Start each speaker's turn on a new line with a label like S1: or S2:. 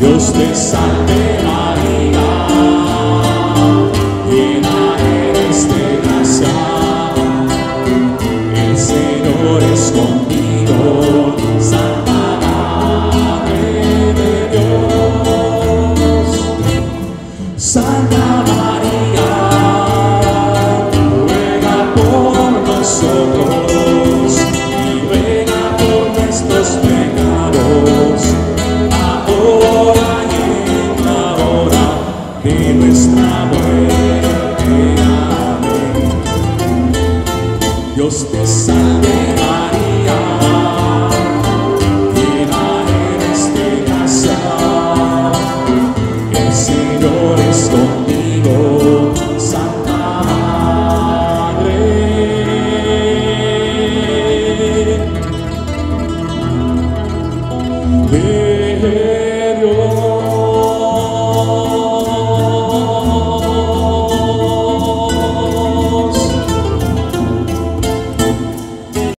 S1: Dios te salve María, llena eres de gracia, el Señor es contigo, Santa Madre de Dios, Santa María. de nuestra Dios te salve María, este el Señor es contigo, Santa